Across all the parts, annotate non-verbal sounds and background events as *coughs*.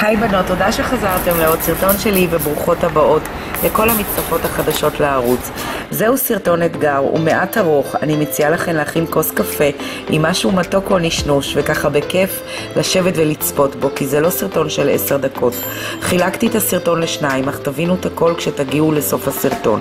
היי בנות, תודה שחזרתם לעוד סרטון שלי וברוכות הבאות לכל המצטרפות החדשות לערוץ. זהו סרטון אתגר, הוא מעט ארוך, אני מציעה לכם להכין כוס קפה עם משהו מתוק או נשנוש וככה בכיף לשבת ולצפות בו, כי זה לא סרטון של עשר דקות. חילקתי את הסרטון לשניים, אך תבינו את הכל כשתגיעו לסוף הסרטון.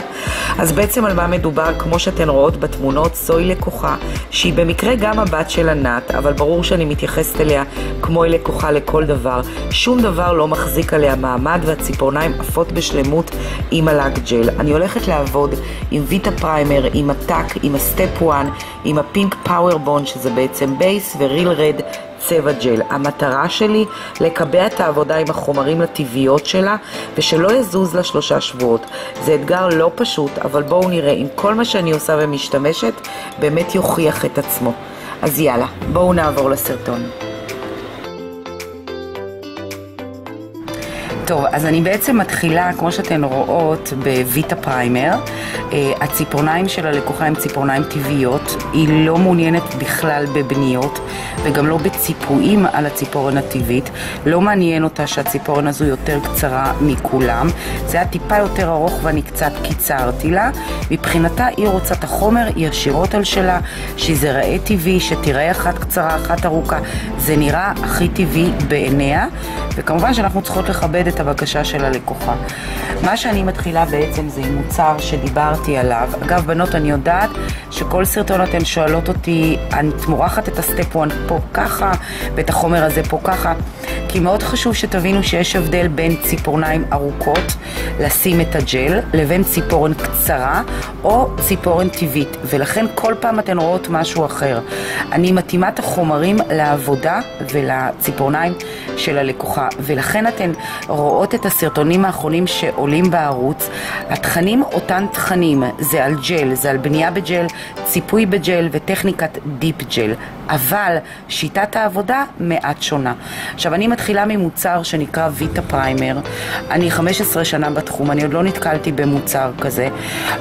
אז בעצם על מה מדובר, כמו שאתן רואות בתמונות, זוהי לקוחה שהיא במקרה גם הבת של ענת, אבל ברור שאני מתייחסת אליה כמו על לקוחה לכל דבר. שום דבר לא מחזיק עליה מעמד והציפורניים עפות בשלמות עם הלק ג'ל. אני הולכת לעבוד עם ויטה primer, עם ה tack, עם ה step 1, עם ה pink power bond שזה בעצם base ו real red צבע ג'ל. המטרה שלי לקבע את העבודה עם החומרים לטבעיות שלה ושלא יזוז לה שלושה שבועות. זה אתגר לא פשוט, אבל בואו נראה אם כל מה שאני עושה ומשתמשת באמת יוכיח את עצמו. אז יאללה, בואו נעבור לסרטון. טוב, אז אני בעצם מתחילה, כמו שאתן רואות, בוויטה פריימר. Uh, הציפורניים של הלקוחה הן ציפורניים טבעיות. היא לא מעוניינת בכלל בבניות, וגם לא בציפויים על הציפורן הטבעית. לא מעניין אותה שהציפורן הזו יותר קצרה מכולם. זה היה טיפה יותר ארוך ואני קצת קיצרתי לה. מבחינתה היא רוצה את החומר ישירות על שלה, שזה ראה טבעי, שתראה אחת קצרה, אחת ארוכה. זה נראה הכי טבעי בעיניה, וכמובן שאנחנו צריכות לכבד את את הבקשה של הלקוחה. מה שאני מתחילה בעצם זה עם מוצר שדיברתי עליו. אגב, בנות, אני יודעת שכל סרטון אתן שואלות אותי, אני מורחת את הסטפ 1 פה ככה, ואת החומר הזה פה ככה, כי מאוד חשוב שתבינו שיש הבדל בין ציפורניים ארוכות, לשים את הג'ל, לבין ציפורן קצרה, או ציפורן טבעית, ולכן כל פעם אתן רואות משהו אחר. אני מתאימה את החומרים לעבודה ולציפורניים של הלקוחה, ולכן אתן רואות את הסרטונים האחרונים שעולים בערוץ, התכנים אותן תכנים, זה על ג'ל, זה על בנייה בג'ל, ציפוי בג'ל וטכניקת דיפ ג'ל, אבל שיטת העבודה מעט שונה. עכשיו אני מתחילה ממוצר שנקרא ויטה פריימר, אני 15 שנה בתחום, אני עוד לא נתקלתי במוצר כזה.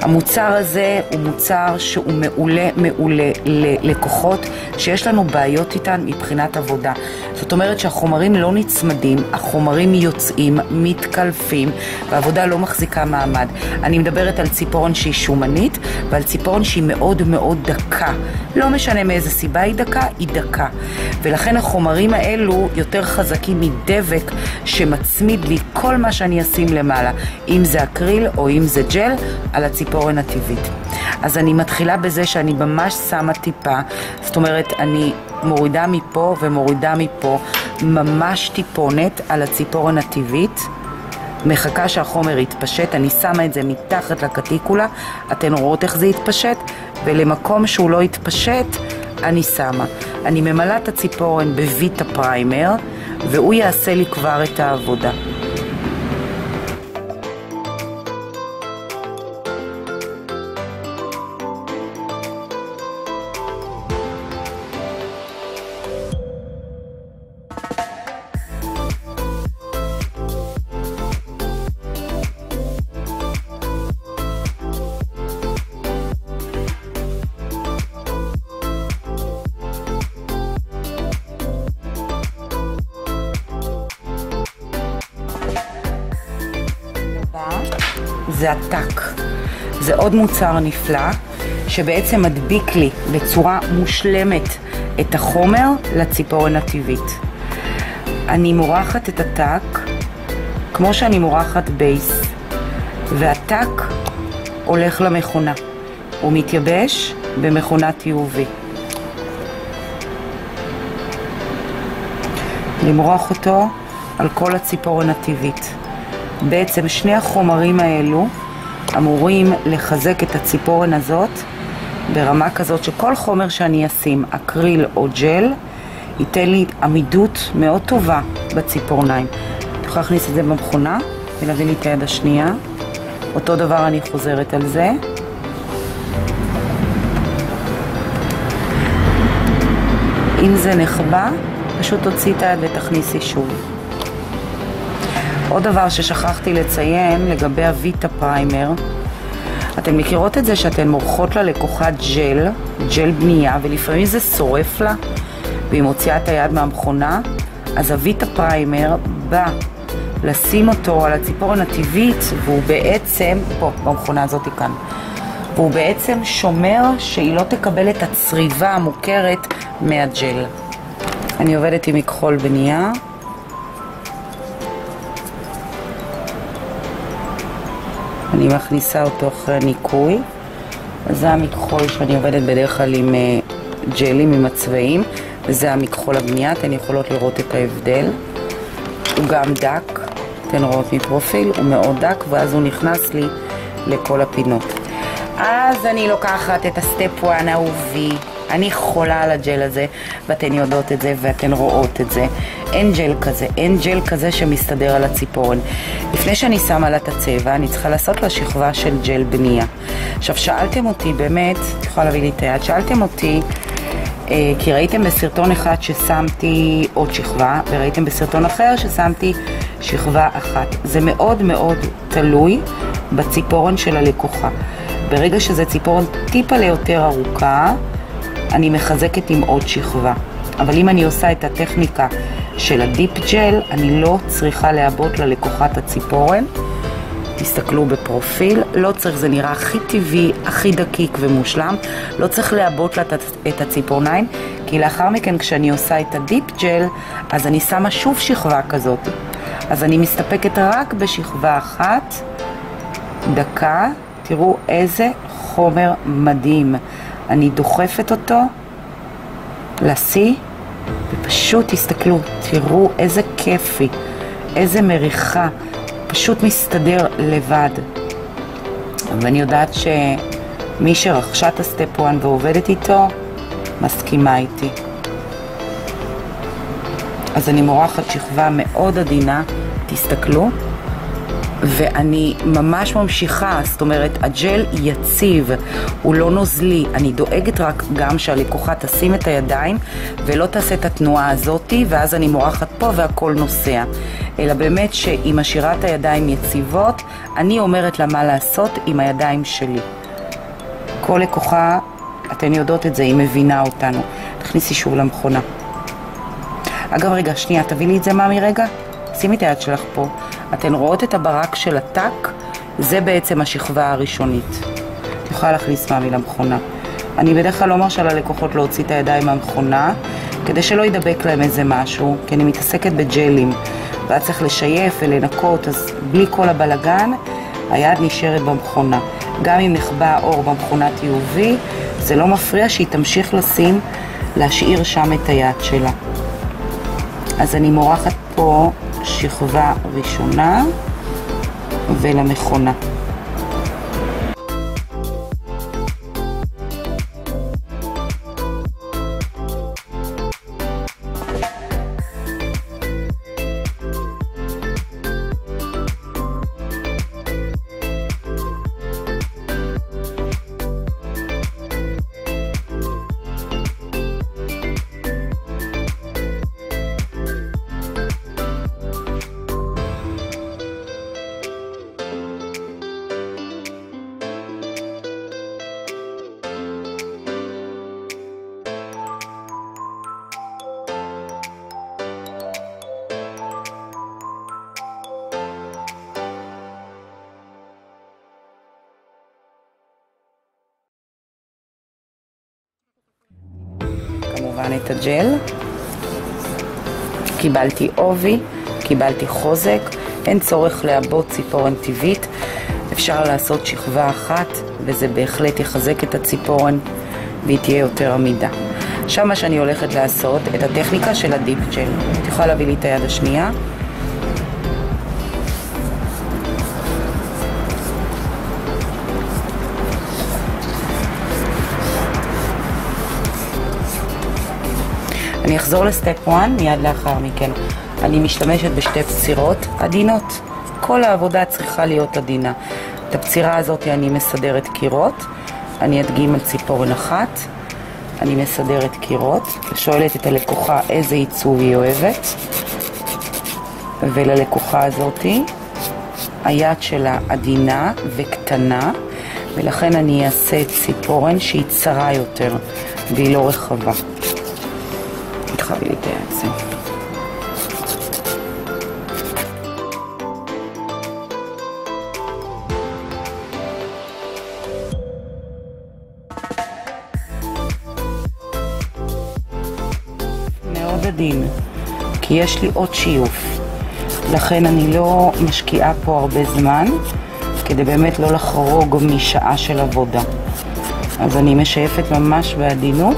המוצר הזה הוא מוצר שהוא מעולה מעולה ללקוחות שיש לנו בעיות איתן מבחינת עבודה. זאת אומרת שהחומרים לא נצמדים, החומרים יוצאים. מתקלפים והעבודה לא מחזיקה מעמד. אני מדברת על ציפורן שהיא שומנית ועל ציפורן שהיא מאוד מאוד דקה. לא משנה מאיזה סיבה היא דקה, היא דקה. ולכן החומרים האלו יותר חזקים מדבק שמצמיד לי כל מה שאני אשים למעלה, אם זה אקריל או אם זה ג'ל, על הציפורן הטבעית. אז אני מתחילה בזה שאני ממש שמה טיפה, זאת אומרת, אני מורידה מפה ומורידה מפה ממש טיפונת על הציפורן הטבעית. מחכה שהחומר יתפשט, אני שמה את זה מתחת לקטיקולה, אתן רואות איך זה יתפשט, ולמקום שהוא לא יתפשט, אני שמה. אני ממלאה את הציפורן בוויטה פריימר, והוא יעשה לי כבר את העבודה. זה ה tack. זה עוד מוצר נפלא, שבעצם מדביק לי בצורה מושלמת את החומר לציפורן הטבעית. אני מורחת את ה tack כמו שאני מורחת base, וה tack הולך למכונה. הוא מתייבש במכונת UV. למרוח אותו על כל הציפורן הטבעית. בעצם שני החומרים האלו אמורים לחזק את הציפורן הזאת ברמה כזאת שכל חומר שאני אשים, אקריל או ג'ל, ייתן לי עמידות מאוד טובה בציפורניים. אני יכולה להכניס את זה במכונה ולהביא לי את היד השנייה. אותו דבר אני חוזרת על זה. אם זה נחבא, פשוט תוציא את היד ותכניסי שוב. עוד דבר ששכחתי לציין לגבי הוויטה פריימר, אתן מכירות את זה שאתן מורחות ללקוחה ג'ל, ג'ל בנייה, ולפעמים זה שורף לה, והיא מוציאה את היד מהמכונה, אז הוויטה פריימר בא לשים אותו על הציפורן הטבעית, והוא בעצם, פה, במכונה הזאת כאן, והוא בעצם שומר שהיא לא תקבל את הצריבה המוכרת מהג'ל. אני עובדת עם מכחול בנייה. אני מכניסה אותו אחרי הניקוי. זה המכחול שאני עובדת בדרך כלל עם אה, ג'לים, עם הצבעים, וזה המכחול הבנייה, אתן יכולות לראות את ההבדל. הוא גם דק, אתן רואות מפרופיל, הוא מאוד דק, ואז הוא נכנס לי לכל הפינות. אז אני לוקחת את הסטפ 1 אהובי, אני חולה על הג'ל הזה, ואתן יודעות את זה ואתן רואות את זה. אין ג'ל כזה, אין ג'ל כזה שמסתדר על הציפורן. לפני שאני שמה לה את הצבע, אני צריכה לעשות לה שכבה של ג'ל בנייה. עכשיו, שאלתם אותי, באמת, את יכולה להביא לי את היד, שאלתם אותי, אה, כי ראיתם בסרטון אחד ששמתי עוד שכבה, וראיתם בסרטון אחר ששמתי שכבה אחת. זה מאוד מאוד תלוי בציפורן של הלקוחה. ברגע שזה ציפורן טיפה ליותר ארוכה, אני מחזקת עם עוד שכבה. אבל אם אני עושה את הטכניקה של ה dip gel, אני לא צריכה לעבות ללקוחה את הציפורן. תסתכלו בפרופיל, לא צריך, זה נראה הכי טבעי, הכי דקיק ומושלם, לא צריך לעבות לה את הציפורניים, כי לאחר מכן כשאני עושה את ה dip gel, אז אני שמה שוב שכבה כזאת. אז אני מסתפקת רק בשכבה אחת, דקה, תראו איזה חומר מדהים. אני דוחפת אותו לשיא, ופשוט תסתכלו, תראו איזה כיפי, איזה מריחה, פשוט מסתדר לבד. ואני יודעת שמי שרכשה את הסטפ 1 ועובדת איתו, מסכימה איתי. אז אני מורחת שכבה מאוד עדינה, תסתכלו. ואני ממש ממשיכה, זאת אומרת, הג'ל יציב, הוא לא נוזלי, אני דואגת רק גם שהלקוחה תשים את הידיים ולא תעשה את התנועה הזאתי, ואז אני מורחת פה והכל נוסע. אלא באמת שהיא משאירה את הידיים יציבות, אני אומרת לה מה לעשות עם הידיים שלי. כל לקוחה, אתן יודעות את זה, היא מבינה אותנו. תכניסי שוב למכונה. אגב, רגע, שנייה, תביא לי את זה, ממי, רגע. שימי את היד שלך פה. אתן רואות את הברק של הטק? זה בעצם השכבה הראשונית. את יכולה להכניס מאמי למכונה. אני בדרך כלל לא מרשה ללקוחות להוציא את הידיים מהמכונה, כדי שלא ידבק להם איזה משהו, כי אני מתעסקת בג'לים, ואז צריך לשייף ולנקות, אז בלי כל הבלגן, היד נשארת במכונה. גם אם נחבא האור במכונת UV, זה לא מפריע שהיא תמשיך לשים, להשאיר שם את היד שלה. אז אני מורחת פה שכבה ראשונה ולמכונה. כמובן את הג'ל. קיבלתי עובי, קיבלתי חוזק, אין צורך לעבות ציפורן טבעית, אפשר לעשות שכבה אחת וזה בהחלט יחזק את הציפורן והיא תהיה יותר עמידה. עכשיו מה שאני הולכת לעשות, את הטכניקה של הדיפ ג'ל. את יכולה להביא לי את היד השנייה. אני אחזור לסטפ 1 מיד לאחר מכן. אני משתמשת בשתי פצירות עדינות. כל העבודה צריכה להיות עדינה. את הפצירה הזאת אני מסדרת קירות, אני אדגים על ציפורן אחת, אני מסדרת קירות, שואלת את הלקוחה איזה עיצוב היא אוהבת, וללקוחה הזאתי היד שלה עדינה וקטנה, ולכן אני אעשה ציפורן שהיא צרה יותר והיא לא רחבה. יש לי עוד שיוף. לכן אני לא משקיעה פה הרבה זמן, כדי באמת לא לחרוג משעה של עבודה. אז אני משייפת ממש בעדינות.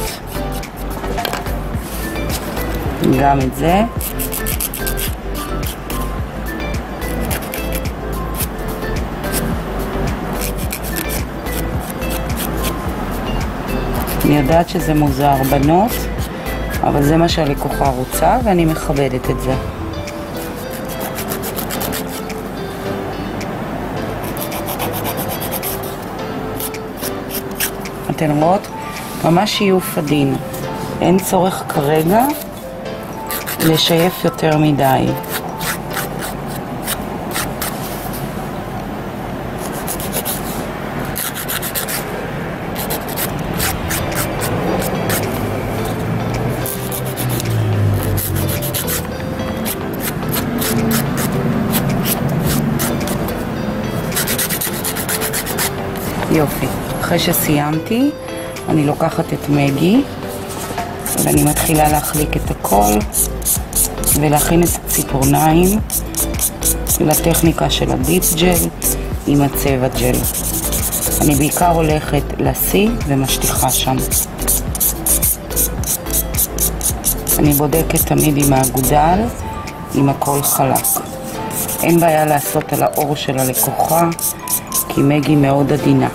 גם את זה. אני יודעת שזה מוזר בנות, אבל זה מה שהלקוחה רוצה ואני מכבדת את זה. אתן רואות? ממש שיוף עדין. אין צורך כרגע לשייף יותר מדי. יופי. אחרי שסיימתי, אני לוקחת את מגי ואני מתחילה להחליק את הכל ולהכין את הציפורניים לטכניקה של הדיפ ג'ל עם הצבע ג'ל. אני בעיקר הולכת לשיא ומשטיחה שם. אני בודקת תמיד עם האגודל, אם הכל חלק. אין בעיה לעשות על האור של הלקוחה, כי מגי מאוד עדינה.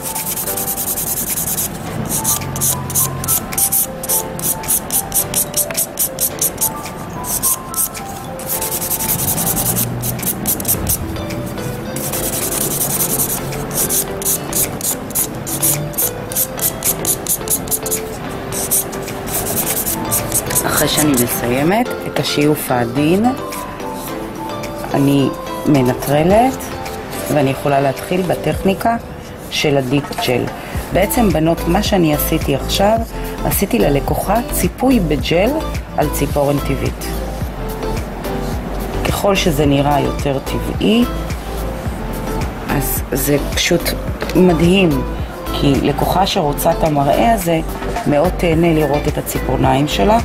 אחרי שאני מסיימת את השיוף העדין, אני מנטרלת ואני יכולה להתחיל בטכניקה של הדיפ ג'ל. בעצם בנות, מה שאני עשיתי עכשיו, עשיתי ללקוחה ציפוי בג'ל על ציפורן טבעית. ככל שזה נראה יותר טבעי, אז זה פשוט מדהים, כי לקוחה שרוצה את המראה הזה מאוד תהנה לראות את הציפורניים שלה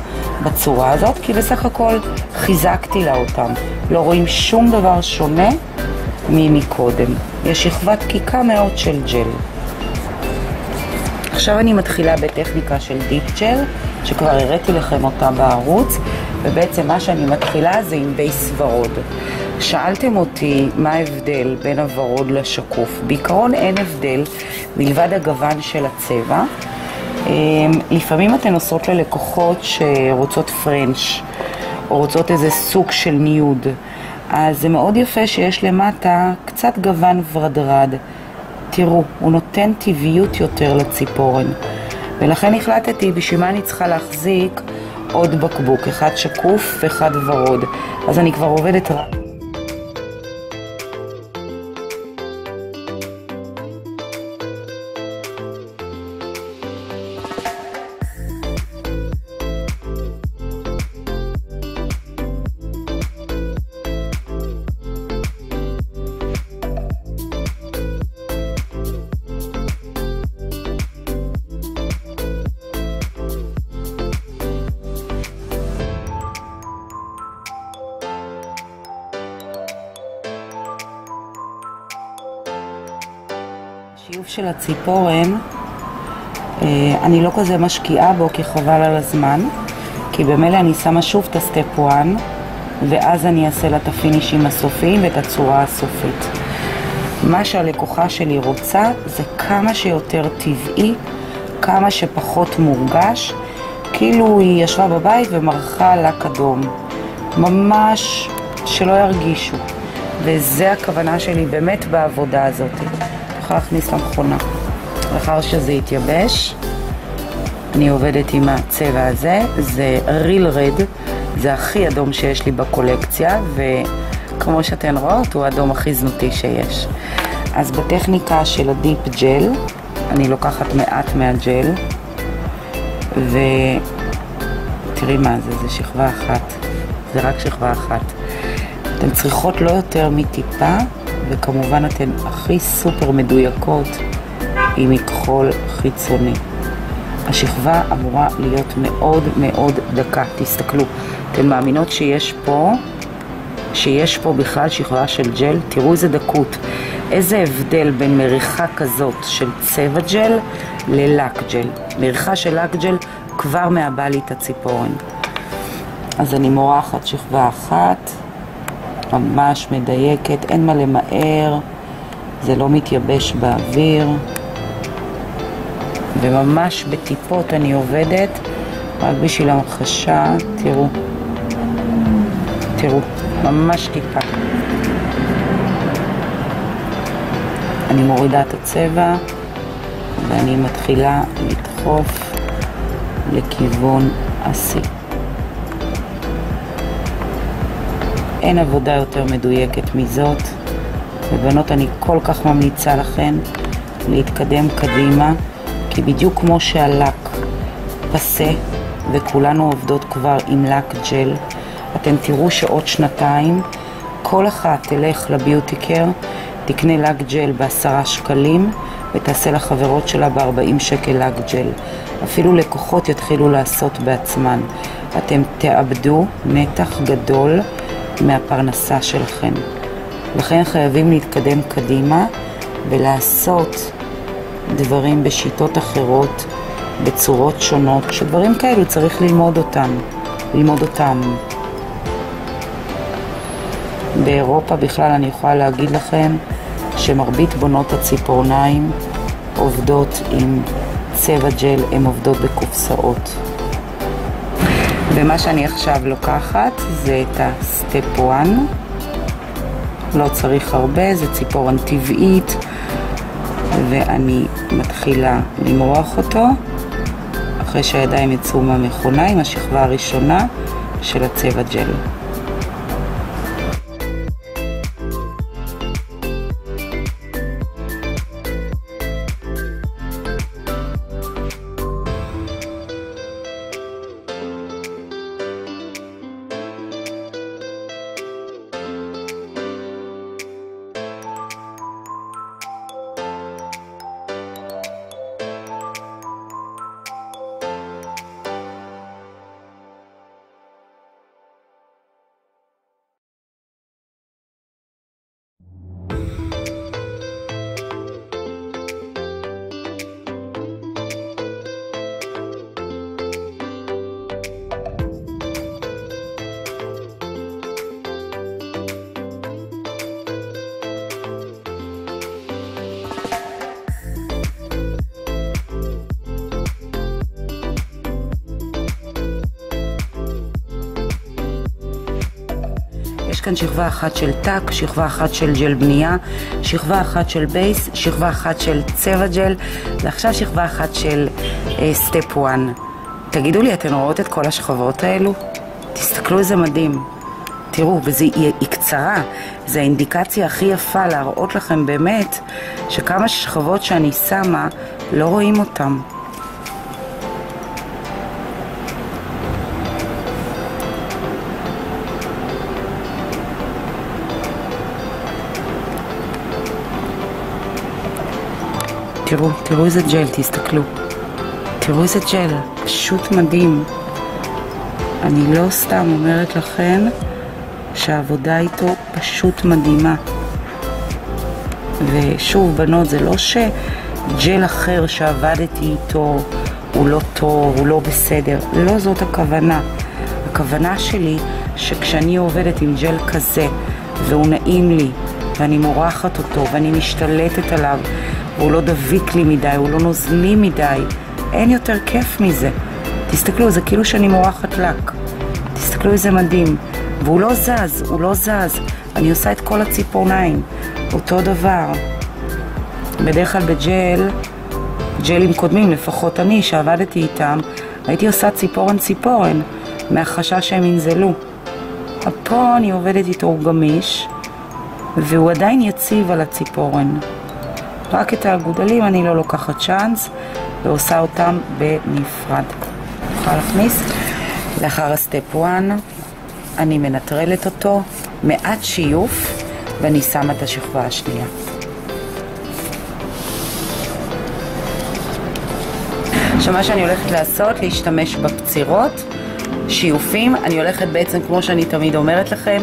בצורה הזאת, כי בסך הכל חיזקתי לה אותם. לא רואים שום דבר שונה ממקודם. יש שכבה דקיקה מאוד של ג'ל. עכשיו אני מתחילה בטכניקה של dip gel, שכבר הראיתי לכם אותה בערוץ, ובעצם מה שאני מתחילה זה עם base ורוד. שאלתם אותי מה ההבדל בין הוורוד לשקוף. בעיקרון אין הבדל מלבד הגוון של הצבע. אמ, לפעמים אתן עושות ללקוחות שרוצות פרנץ', או רוצות איזה סוג של ניוד. אז זה מאוד יפה שיש למטה קצת גוון ורדרד. תראו, הוא נותן טבעיות יותר לציפורן. ולכן החלטתי בשביל מה אני צריכה להחזיק עוד בקבוק, אחד שקוף ואחד ורוד. אז אני כבר עובדת רק... השיוף של הציפורן, אה, אני לא כזה משקיעה בו כי חבל על הזמן, כי במילא אני שמה שוב את הסטפ 1, ואז אני אעשה לה את הפינישים הסופיים ואת הצורה הסופית. מה שהלקוחה שלי רוצה זה כמה שיותר טבעי, כמה שפחות מורגש, כאילו היא ישבה בבית ומרחה לק אדום. ממש שלא ירגישו. וזה הכוונה שלי באמת בעבודה הזאת. יכולה להכניס למכונה. לאחר שזה יתייבש, אני עובדת עם הצבע הזה, זה ריל רד, זה הכי אדום שיש לי בקולקציה, וכמו שאתן רואות, הוא האדום הכי זנותי שיש. אז בטכניקה של הדיפ ג'ל, אני לוקחת מעט מהג'ל, ותראי מה זה, זה שכבה אחת, זה רק שכבה אחת. אתן צריכות לא יותר מטיפה וכמובן אתן הכי סופר מדויקות עם מכחול חיצוני. השכבה אמורה להיות מאוד מאוד דקה, תסתכלו. אתן מאמינות שיש פה, שיש פה בכלל שכבה של ג'ל? תראו איזה דקות, איזה הבדל בין מריחה כזאת של צבע ג'ל ללק ג'ל. מריחה של לק ג'ל כבר מעבה לי את הציפורן. אז אני מורחת שכבה אחת, ממש מדייקת, אין מה למהר, זה לא מתייבש באוויר. וממש בטיפות אני עובדת, רק בשביל המחשה, תראו, תראו, ממש טיפה. אני מורידה את הצבע ואני מתחילה לדחוף לכיוון השיא. אין עבודה יותר מדויקת מזאת, ובנות אני כל כך ממליצה לכן להתקדם קדימה, כי בדיוק כמו שהלק פסה, וכולנו עובדות כבר עם לק ג'ל, אתם תראו שעוד שנתיים כל אחת תלך לביוטי קר, תקנה לק ג'ל בעשרה שקלים ותעשה לחברות שלה ב-40 שקל לק ג'ל. אפילו לקוחות יתחילו לעשות בעצמן. אתם תאבדו נתח גדול מהפרנסה שלכם. לכן חייבים להתקדם קדימה ולעשות דברים בשיטות אחרות, בצורות שונות, שדברים כאלו צריך ללמוד אותם, ללמוד אותם. באירופה בכלל אני יכולה להגיד לכם שמרבית בונות הציפורניים עובדות עם צבע ג'ל, הן עובדות בקופסאות. ומה שאני עכשיו לוקחת זה את הסטפ 1, לא צריך הרבה, זה ציפורן טבעית, ואני מתחילה למרוח אותו אחרי שהידיים יצאו מהמכונה עם השכבה הראשונה של הצבע ג'ל. כאן שכבה אחת של tack, שכבה אחת של ג'ל בנייה, שכבה אחת של base, שכבה אחת של צבע ג'ל, ועכשיו שכבה אחת של step uh, 1. תגידו לי, אתן רואות את כל השכבות האלו? תסתכלו איזה מדהים. תראו, וזה היא, קצרה, זו האינדיקציה הכי יפה להראות לכם באמת שכמה שכבות שאני שמה, לא רואים אותן. תראו, תראו איזה ג'ל, תסתכלו. תראו איזה ג'ל, פשוט מדהים. אני לא סתם אומרת לכם שהעבודה איתו פשוט מדהימה. ושוב, בנות, זה לא שג'ל אחר שעבדתי איתו הוא לא טוב, הוא לא בסדר. לא זאת הכוונה. הכוונה שלי שכשאני עובדת עם ג'ל כזה, והוא נעים לי, ואני מורחת אותו, ואני משתלטת עליו, והוא לא דביק לי מדי, הוא לא נוזלי מדי. אין יותר כיף מזה. תסתכלו, זה כאילו שאני מורחת לק. תסתכלו איזה מדהים. והוא לא זז, הוא לא זז. אני עושה את כל הציפורניים. אותו דבר. בדרך כלל בג'ל, ג'לים קודמים, לפחות אני, שעבדתי איתם, הייתי עושה ציפורן ציפורן, מהחשש שהם ינזלו. פה אני עובדת איתו, הוא גמיש, והוא עדיין יציב על הציפורן. רק את האגודלים אני לא לוקחת צ'אנס ועושה אותם בנפרד. יכולה להכניס? לאחר הסטפ 1 אני מנטרלת אותו, מעט שיוף, ואני שמה את השכבה השנייה. עכשיו מה שאני הולכת לעשות, להשתמש בפצירות שיופים, אני הולכת בעצם, כמו שאני תמיד אומרת לכם,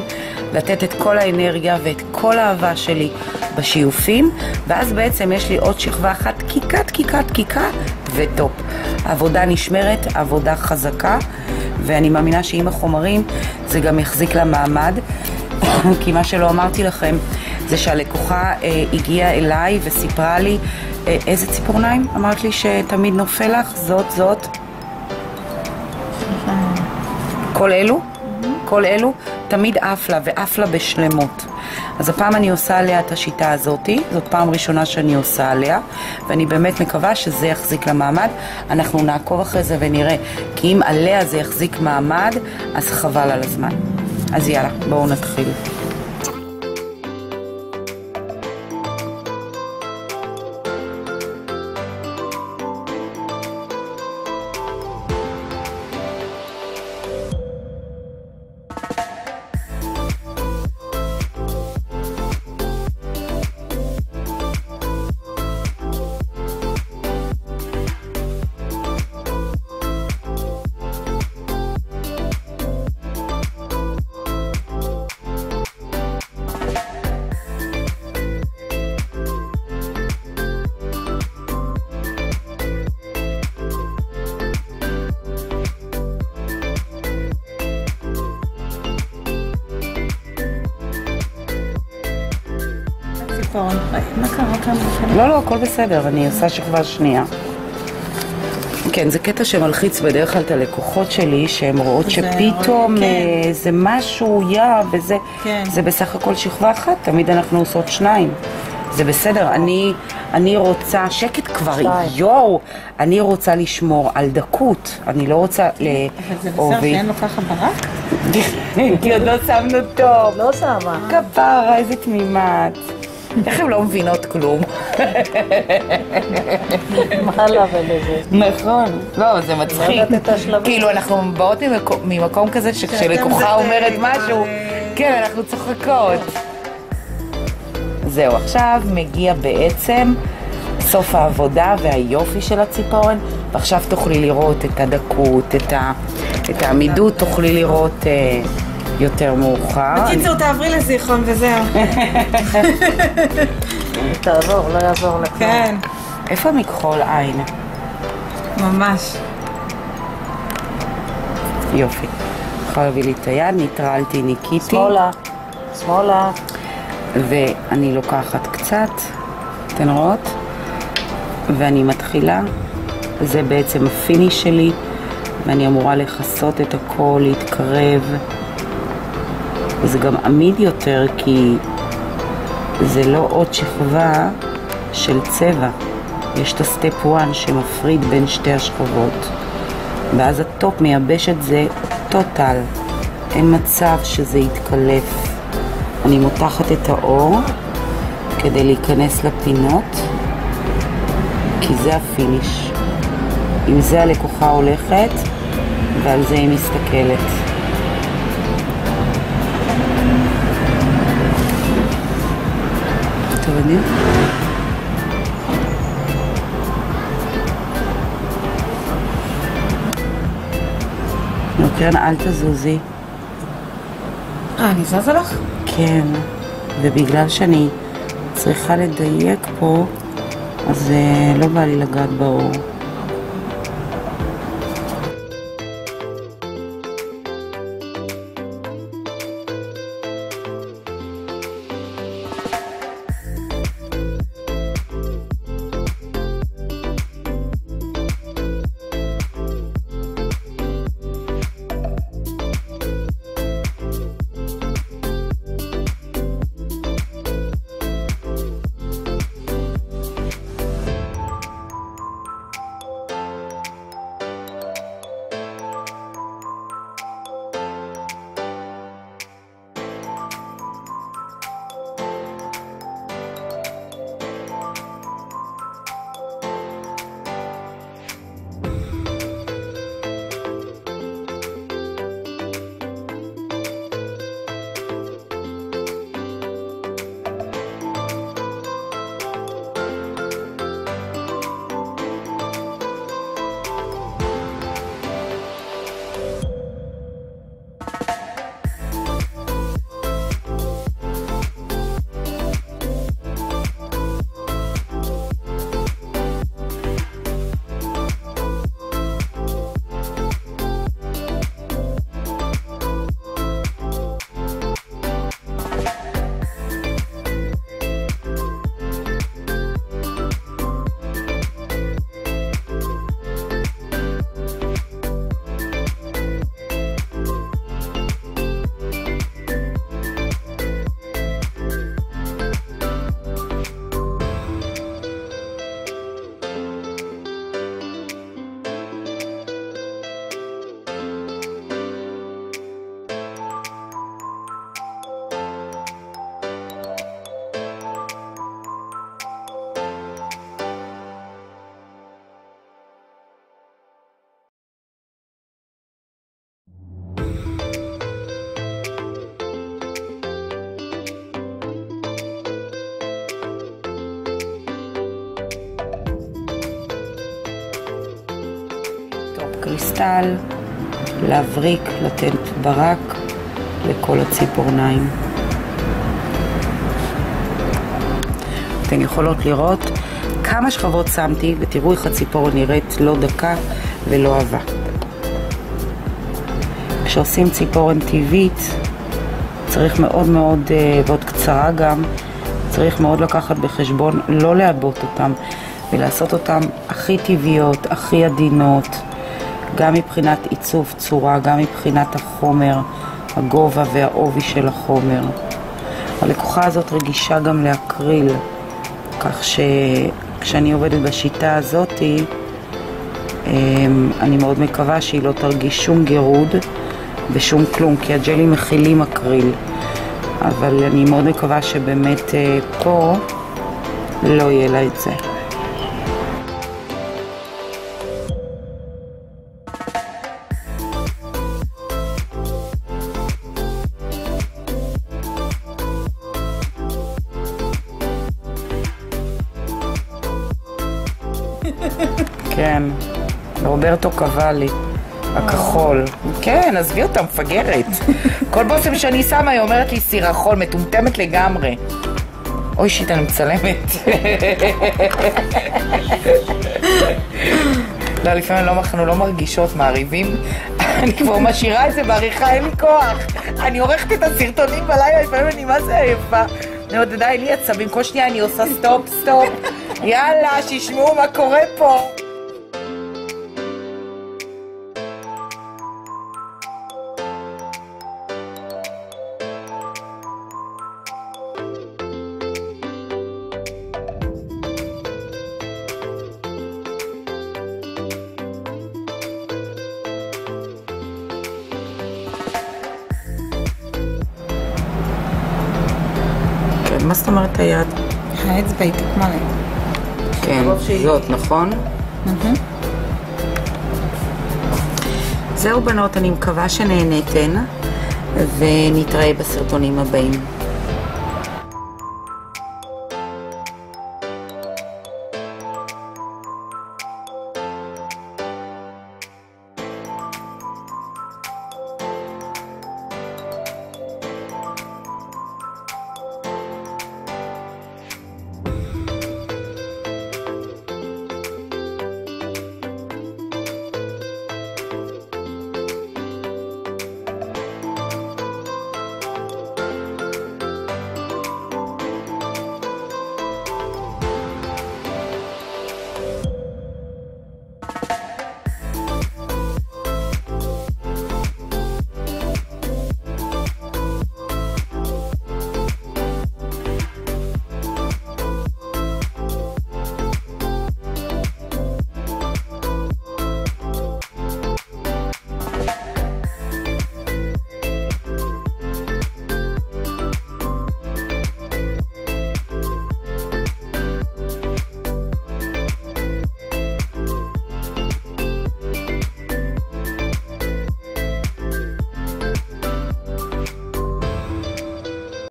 לתת את כל האנרגיה ואת כל האהבה שלי בשיופים, ואז בעצם יש לי עוד שכבה אחת, דקיקה, דקיקה, דקיקה, וטופ. העבודה נשמרת, עבודה חזקה, ואני מאמינה שעם החומרים זה גם יחזיק לה מעמד, *coughs* כי מה שלא אמרתי לכם זה שהלקוחה אה, הגיעה אליי וסיפרה לי אה, איזה ציפורניים? אמרת לי שתמיד נופל לך? זאת, זאת. כל אלו? כל אלו תמיד עף לה ועף לה בשלמות. אז הפעם אני עושה עליה את השיטה הזאתי, זאת פעם ראשונה שאני עושה עליה, ואני באמת מקווה שזה יחזיק לה מעמד. אנחנו נעקוב אחרי זה ונראה, כי אם עליה זה יחזיק מעמד, אז חבל על הזמן. אז יאללה, בואו נתחיל. ציפורן. מה קרה כאן? לא, לא, הכל בסדר, אני עושה שכבה שנייה. כן, זה קטע שמלחיץ בדרך כלל את הלקוחות שלי, שהן רואות שפתאום כן. אה, זה משהו, יא, וזה, כן. זה בסך הכל שכבה אחת, תמיד אנחנו עושות שניים. זה בסדר, אני, אני רוצה, שקט כבר, שתיים. יואו, אני רוצה לשמור על דקות, אני לא רוצה ל... אבל זה בסדר. שאין לו ככה ברק? *laughs* כי עוד לא שמנו טוב. לא שמה. כפרה, איזה תמימה את. איך הן לא מבינות כלום? מה לה ולזה? נכון. לא, זה מצחיק. את השלבים. כאילו, אנחנו באות ממקום- כזה שכשלקוחה אומרת משהו, אה, כן, אנחנו צוחקות. זהו, עכשיו מגיע בעצם סוף העבודה והיופי של הציפורן, ועכשיו תוכלי לראות את הדקות, את, ה, את העמידות, תוכלי לראות אה, יותר מאוחר. בקיצור, תעברי לזיכרון וזהו. *laughs* תעבור, לא יעזור לכלום. כן, איפה מכחול עדין? ממש. יופי. יכולה להביא לי את היד, ניטרלתי, ניקיתי. שמאלה, שמאלה. ואני לוקחת קצת, אתן רואות? ואני מתחילה, זה בעצם ה finish שלי, ואני אמורה לכסות את הכל, להתקרב. וזה גם עמיד יותר כי זה לא עוד שכבה של צבע. יש את ה step 1 שמפריד בין שתי השכבות, ואז ה top מייבש את זה total. אין מצב שזה יתקלף. אני מותחת את העור כדי להיכנס לפינות, כי זה ה finish. עם זה הלקוחה הולכת ועל זה היא מסתכלת. יודעים? נו, קרן, אל תזוזי. אה, אני זזה לך? כן, ובגלל שאני צריכה לדייק פה, אז אה, לא בא לי לגעת באור. הקריסטל, להבריק, לתת ברק לכל הציפורניים. אתן יכולות לראות כמה שכבות שמתי ותראו איך הציפור נראית לא דקה ולא עבה. כשעושים ציפורן טבעית צריך מאוד מאוד, אה, ועוד קצרה גם, צריך מאוד לקחת בחשבון לא לעבות אותם ולעשות אותם הכי טבעיות, הכי עדינות, גם מבחינת עיצוב צורה, גם מבחינת החומר, הגובה והעובי של החומר. הלקוחה הזאת רגישה גם לאקריל, כך שכשאני עובדת בשיטה הזאתי, אמ, אני מאוד מקווה שהיא לא תרגיש שום גירוד ושום כלום, כי הג'לים מכילים אקריל. אבל אני מאוד מקווה שבאמת אה, פה לא יהיה לה את זה. רוברטו קוואלי, הכחול. כן, עזבי אותה, מפגרת. *laughs* כל בושם שאני שמה היא אומרת לי סירחול, מטומטמת לגמרי. אוי shit, אני מצלמת. *laughs* לא, לפעמים לא, אנחנו לא מרגישות, מעריבים. אני כבר משאירה את זה בעריכה, אין לי כוח. אני עורכת את הסרטונים בלילה, לפעמים אני מה זה עייפה. אני אומרת, די, לי עצבים, כל שנייה אני עושה stop, stop. יאללה, שישמעו מה קורה פה. זאת אומרת היד? האצבע היא תקמה לי. כן, זאת, נכון? זהו בנות, אני מקווה שנהניתן, ונתראה בסרטונים הבאים.